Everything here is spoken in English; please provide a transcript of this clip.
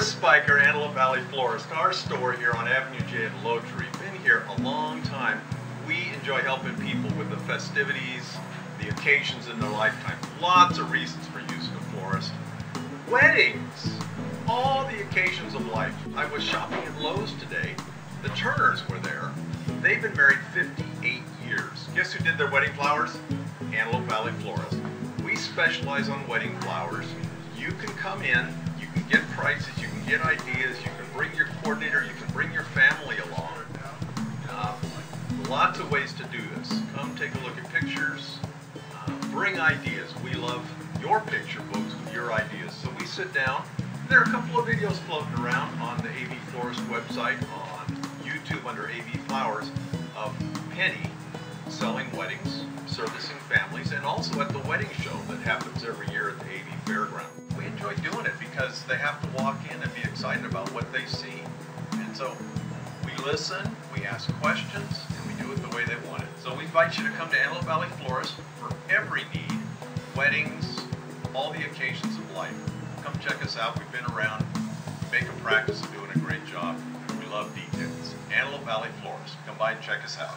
Chris Spicher, Antelope Valley Florist, our store here on Avenue J at Lowtree. Been here a long time. We enjoy helping people with the festivities, the occasions in their lifetime. Lots of reasons for using a florist. Weddings, all the occasions of life. I was shopping at Lowe's today. The Turners were there. They've been married 58 years. Guess who did their wedding flowers? Antelope Valley Florist. We specialize on wedding flowers. You can come in, you can get prices, get ideas, you can bring your coordinator, you can bring your family along. Uh, lots of ways to do this. Come take a look at pictures, uh, bring ideas. We love your picture books with your ideas. So we sit down. There are a couple of videos floating around on the AV Florist website, on YouTube under AV Flowers, of Penny selling weddings, servicing families, and also at the wedding show that happens every year at the AV Fairground. We enjoy doing it because they have to walk in and be excited about what they see. And so we listen, we ask questions, and we do it the way they want it. So we invite you to come to Antelope Valley Florist for every need, weddings, all the occasions of life. Come check us out. We've been around, make a practice of doing a great job. We love details. Antelope Valley Florist. Come by and check us out.